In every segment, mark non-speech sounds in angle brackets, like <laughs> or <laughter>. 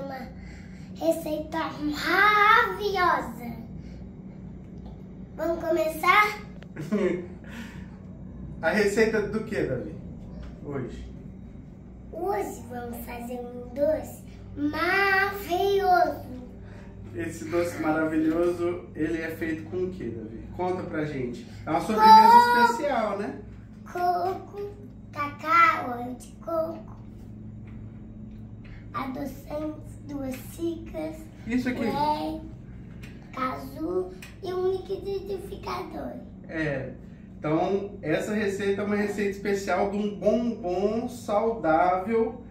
fazer uma receita maravilhosa. Vamos começar? <laughs> A receita do que, Davi? Hoje. Hoje vamos fazer um doce maravilhoso. Esse doce maravilhoso, ele é feito com o que, Davi? Conta pra gente. É uma sobremesa especial, né? Coco, cacau, de coco, adoçantes, duas xícaras, Isso aqui whey, caju e um liquidificador. é. Então, essa receita é uma receita especial de um bombom saudável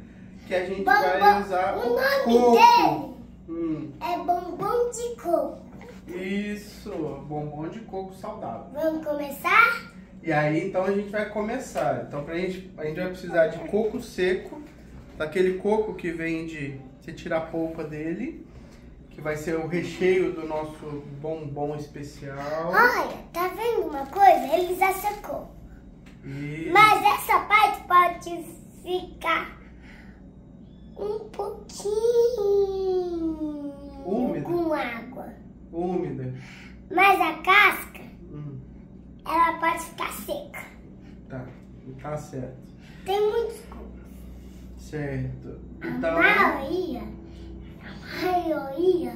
que a gente vai Bombom, usar o o nome coco. dele Hum, é bombom de coco. isso, bombom de coco saudável. Vamos começar? E aí, então a gente vai começar. Então, pra gente, a gente vai precisar de coco seco, daquele coco que vem de você tirar a polpa dele, que vai ser o recheio do nosso bombom especial. Olha, tá vendo uma coisa? Ele já secou. E Mas essa parte pode ficar um pouquinho Úmida. com água. úmida. Mas a casca, Hum, ela pode ficar seca. tá, tá certo. Tem muitos cocos. Certo. A Então, maioria, a maioria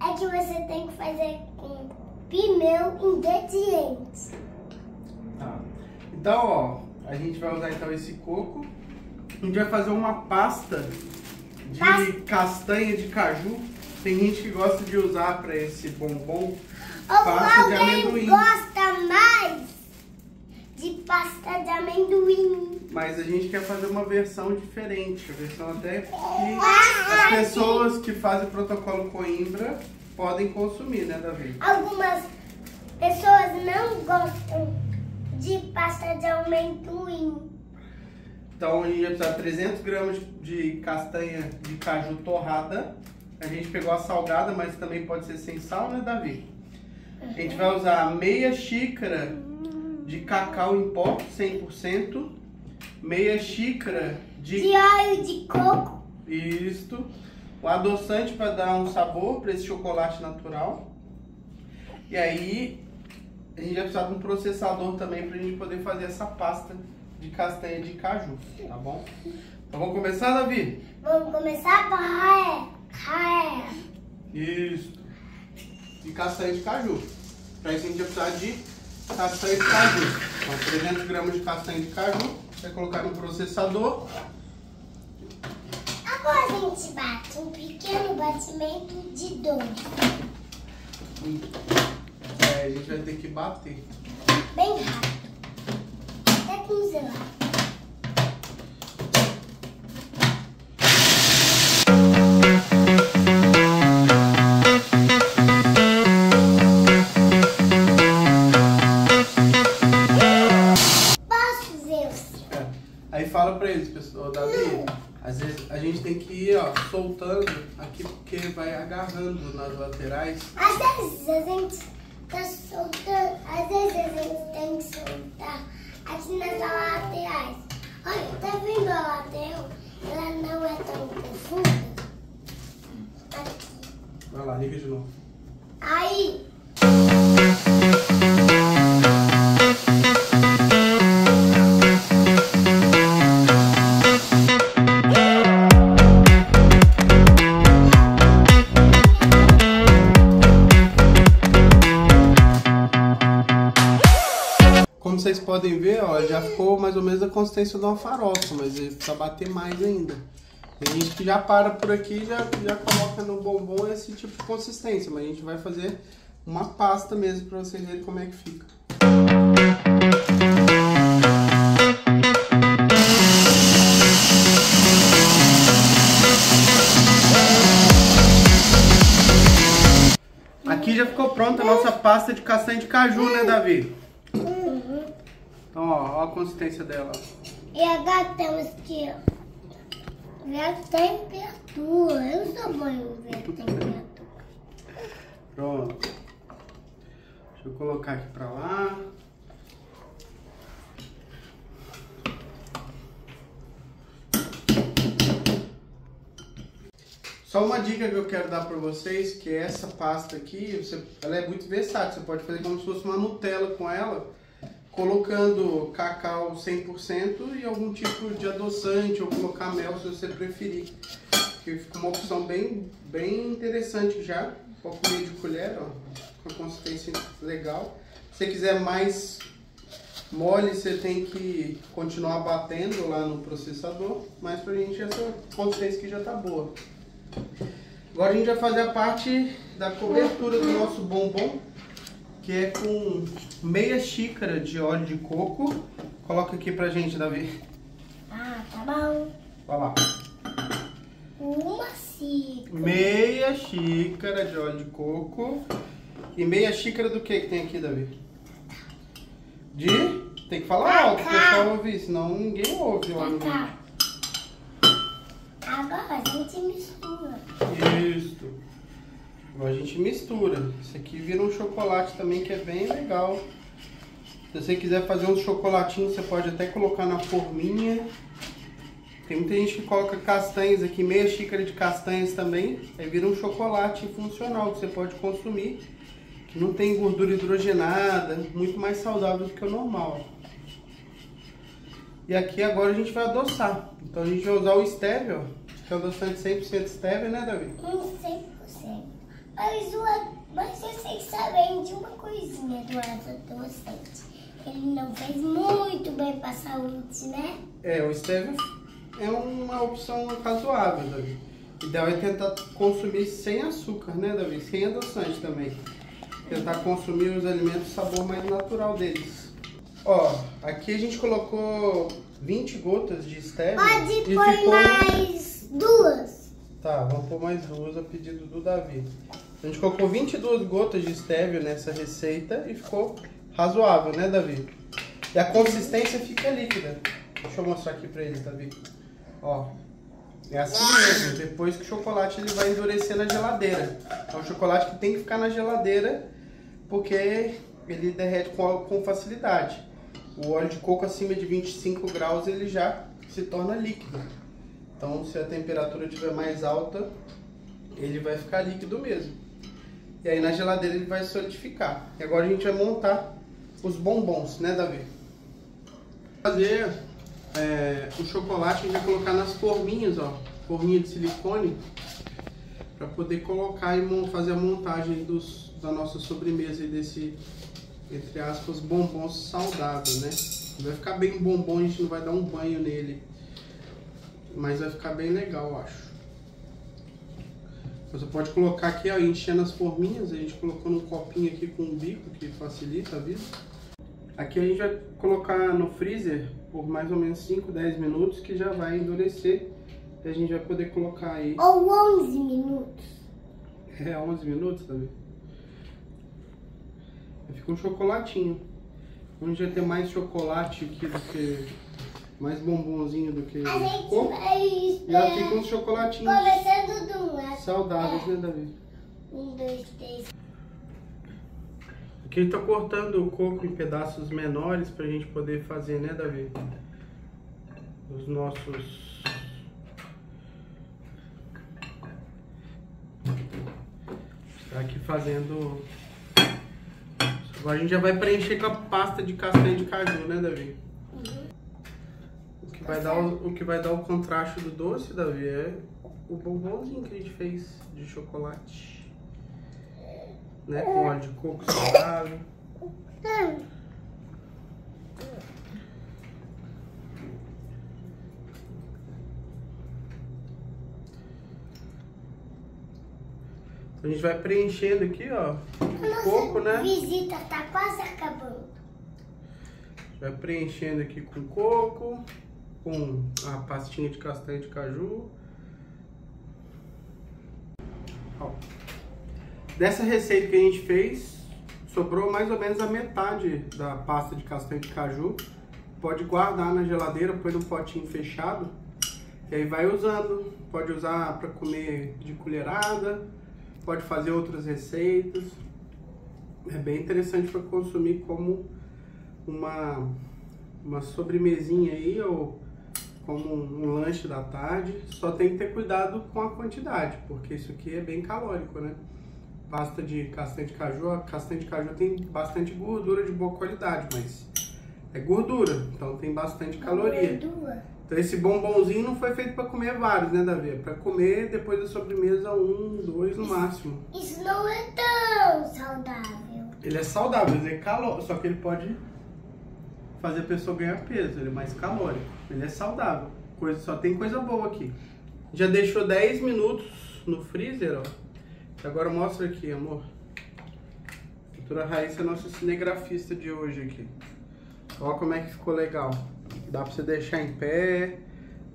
é que você tem que fazer com primeiros ingredientes. tá. Então, ó, a gente vai usar então esse coco. A gente vai fazer uma pasta de Pasta. castanha de caju. Tem gente que gosta de usar para esse bombom Ou pasta de amendoim. gosta mais de pasta de amendoim. Mas a gente quer fazer uma versão diferente, a versão até que as Ah, pessoas que fazem protocolo Coimbra podem consumir, né, Davi? Algumas pessoas não gostam de pasta de amendoim. Então a gente vai precisar de 300 gramas de castanha de caju torrada. A gente pegou a salgada, mas também pode ser sem sal, né, Davi? A gente vai usar meia xícara de cacau em pó, 100%. Meia xícara De de óleo de coco. isto. O adoçante para dar um sabor para esse chocolate natural. E aí a gente vai precisar de um processador também para a gente poder fazer essa pasta de castanha de caju, tá bom? Então vamos começar, Davi? Vamos começar raé. Raé. Isso. E castanha de caju. Para isso a gente vai precisar de castanha de caju. Então 300 gramas de castanha de caju. Vai colocar no processador. Agora a gente bate um pequeno batimento de dois. É, a gente vai ter que bater. Bem rápido. Até congelar. Às vezes a gente tem que ir, ó, soltando aqui porque vai agarrando nas laterais. Às vezes a gente tá soltando, às vezes a gente tem que soltar aqui nas laterais. Olha, tá vendo a lateral? Ela não é tão profunda. Aqui. Vai lá, liga de novo. Aí, já ficou mais ou menos a consistência de uma farofa, mas precisa bater mais ainda. Tem gente que já para por aqui e já, já coloca no bombom esse tipo de consistência, mas a gente vai fazer uma pasta mesmo pra vocês verem como é que fica. Aqui já ficou pronta a nossa pasta de castanha de caju, né, Davi? Então, ó, ó a consistência dela. e agora temos que ver a temperatura. Eu sou bom em ver a temperatura. Pronto. Deixa eu colocar aqui pra lá. Só uma dica que eu quero dar para vocês, que essa pasta aqui, você, ela é muito versátil. Você pode fazer como se fosse uma Nutella com ela, colocando cacau 100% e algum tipo de adoçante, ou colocar mel se você preferir. Que fica uma opção bem, bem interessante já. Um pouco meio de colher, ó, com consistência legal. Se você quiser mais mole, você tem que continuar batendo lá no processador, mas pra gente essa consistência aqui já tá boa. Agora a gente vai fazer a parte da cobertura do nosso bombom, que é com meia xícara de óleo de coco. Coloca aqui pra gente, Davi. Ah, tá bom. Vai lá. Uma xícara. Meia xícara de óleo de coco. E meia xícara do que que tem aqui, Davi? De... Tem que falar alto pro pessoal ouvir, senão ninguém ouve o óleo. Cacau. Agora a gente mistura. Isso. Agora a gente mistura. Isso aqui vira um chocolate também que é bem legal. Se você quiser fazer uns chocolatinhos, você pode até colocar na forminha. Tem muita gente que coloca castanhas aqui, meia xícara de castanhas também. Aí vira um chocolate funcional que você pode consumir. Que não tem gordura hidrogenada, muito mais saudável do que o normal. E aqui agora a gente vai adoçar. Então a gente vai usar o stevia, ó, que é o adoçante 100% stevia, né, Davi? Um 100%. Mas, uma, mas vocês sabem de uma coisinha do adolescente. Ele não fez muito bem pra saúde, né? É, o stevia é uma opção razoável, Davi. O ideal é tentar consumir sem açúcar, né, Davi? Sem adoçante também. Tentar consumir os alimentos o sabor mais natural deles. Ó, aqui a gente colocou 20 gotas de stevia. Pode e pôr ficou... mais duas. Tá, vamos pôr mais duas a pedido do Davi. A gente colocou 22 gotas de stevia nessa receita e ficou razoável, né, Davi? E a consistência fica líquida. Deixa eu mostrar aqui pra eles, Davi. Ó, é assim mesmo. Depois que o chocolate ele vai endurecer na geladeira. É um chocolate que tem que ficar na geladeira porque ele derrete com, com facilidade. O óleo de coco acima de 25 graus ele já se torna líquido. Então, se a temperatura estiver mais alta, ele vai ficar líquido mesmo. E aí na geladeira ele vai solidificar. E agora a gente vai montar os bombons, né, Davi? Fazer é, o chocolate, a gente vai colocar nas forminhas, ó, forminha de silicone, para poder colocar e fazer a montagem dos, da nossa sobremesa e desse, entre aspas, bombom saudável, né? Vai ficar bem bombom, a gente não vai dar um banho nele. Mas vai ficar bem legal, eu acho. Você pode colocar aqui, ó, enchendo as forminhas. A gente colocou num copinho aqui com um bico, que facilita a vida. Aqui a gente vai colocar no freezer por mais ou menos 5, 10 minutos, que já vai endurecer. E a gente vai poder colocar aí... Ou 11 minutos. É, 11 minutos também. Fica um chocolatinho. Gente vai ter mais chocolate aqui do que... Mais bombonzinho do que A gente coco. vai Já esperar. fica uns chocolatinhos Começando do lado. saudáveis, né, Davi? Um, dois, três. Aqui ele tá cortando o coco em pedaços menores pra gente poder fazer, né, Davi? Os nossos... Tá aqui fazendo... Agora a gente já vai preencher com a pasta de castanha de caju, né, Davi? O que vai dar o, o que vai dar o contraste do doce, Davi, é o bombonzinho que a gente fez de chocolate. Né, com óleo de coco saudável. Então a gente vai preenchendo aqui, ó, o coco, né? Visita tá quase acabando. Vai preenchendo aqui com coco, com a pastinha de castanha de caju. Ó. Dessa receita que a gente fez, sobrou mais ou menos a metade da pasta de castanha de caju. Pode guardar na geladeira, põe num potinho fechado. E aí vai usando. Pode usar para comer de colherada, pode fazer outras receitas. É bem interessante para consumir como uma, uma sobremesinha aí, ou como um lanche da tarde. Só tem que ter cuidado com a quantidade, porque isso aqui é bem calórico, né? Pasta de castanha de caju, a castanha de caju tem bastante gordura de boa qualidade, mas é gordura, então tem bastante caloria. Gordura. Então esse bombonzinho não foi feito para comer vários, né, Davi? É para comer depois da sobremesa um, dois no máximo. Isso não é tão saudável. Ele é saudável, ele é calórico, só que ele pode fazer a pessoa ganhar peso, ele é mais calórico. Ele é saudável, coisa, só tem coisa boa aqui. Já deixou 10 minutos no freezer, ó. Agora mostra aqui, amor. A doutora Raíssa é nossa cinegrafista de hoje aqui. Olha como é que ficou legal. Dá pra você deixar em pé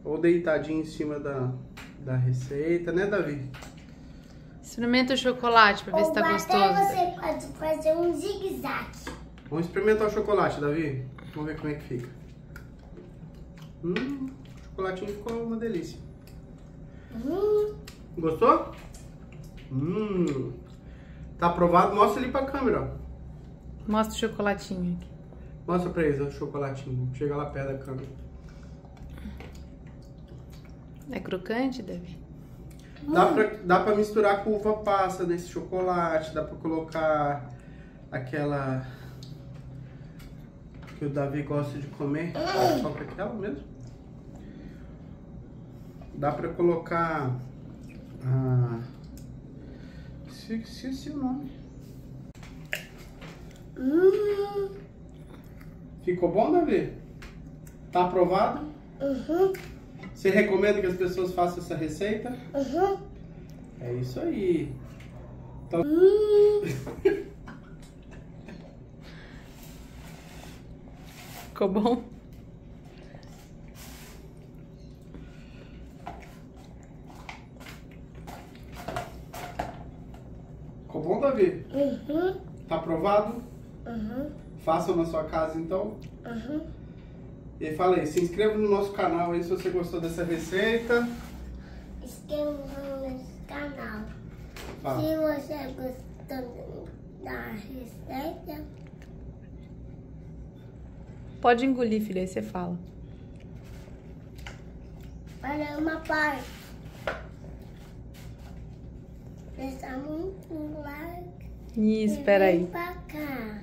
ou deitadinho em cima da, da receita, né, Davi? Experimenta o chocolate pra ver se tá Ou gostoso. até você pode fazer um zigue-zague. Vamos experimentar o chocolate, Davi. Vamos ver como é que fica. Hum, o chocolatinho ficou uma delícia. Hum, Gostou? Hum. Tá aprovado? Mostra ali pra câmera. Mostra o chocolatinho aqui. Mostra pra eles o chocolatinho. Chega lá perto da câmera. É crocante, Davi? Dá pra, dá pra misturar com uva passa nesse chocolate. Dá pra colocar aquela que o Davi gosta de comer. Só pra aquela mesmo. Dá pra colocar. Ah, esqueci, esqueci o nome. hum, Ficou bom, Davi? Tá aprovado? uhum, Você recomenda que as pessoas façam essa receita? uhum, É isso aí. Então, hum. <laughs> Ficou bom? Bom, Davi? Uhum, Tá aprovado? uhum, Faça na sua casa, então. uhum. E fala aí, se inscreva no nosso canal aí se você gostou dessa receita. Inscreva no nosso canal. Fala. Se você gostou da receita, Pode engolir, filha, aí você fala. para uma parte. Like. Ih, e espera vem aí. pra cá.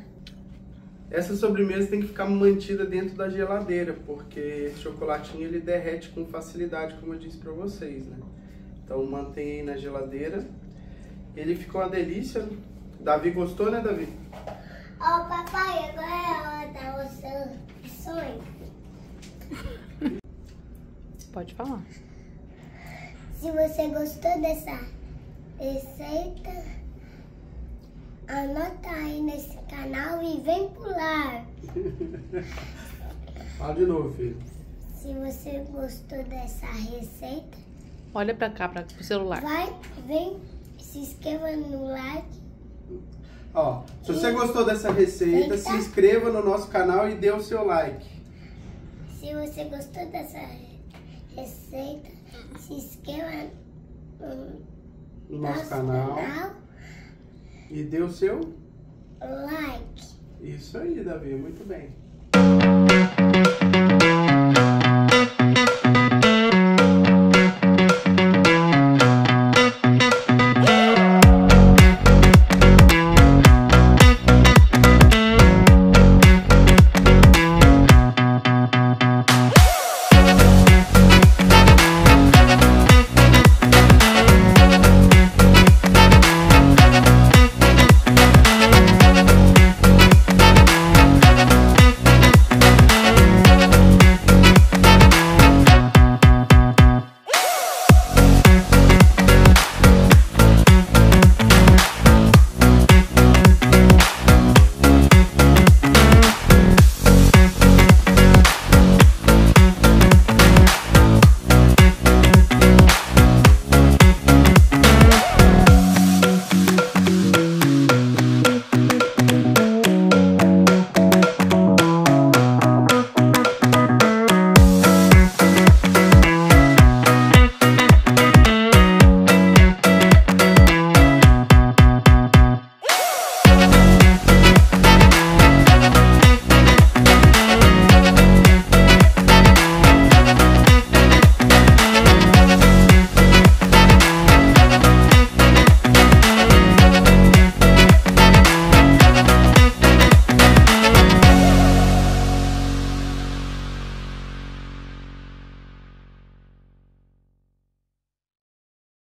Essa sobremesa tem que ficar mantida dentro da geladeira, porque esse chocolatinho ele derrete com facilidade, como eu disse pra vocês, né? Então mantenha aí na geladeira. Ele ficou uma delícia. Davi gostou, né, Davi? Ó, papai, agora é a hora suas opções. Pode falar. Se você gostou dessa receita, anota aí nesse canal e vem pular. <laughs> Fala de novo, filho. Se você gostou dessa receita, Olha pra cá, pra, pro celular. vai, vem, se inscreva no like. Ó, se você gostou dessa receita, Eita. se inscreva no nosso canal e dê o seu like. Se você gostou dessa receita, se inscreva no No nosso canal. E dê o seu. like. Isso aí, Davi, muito bem.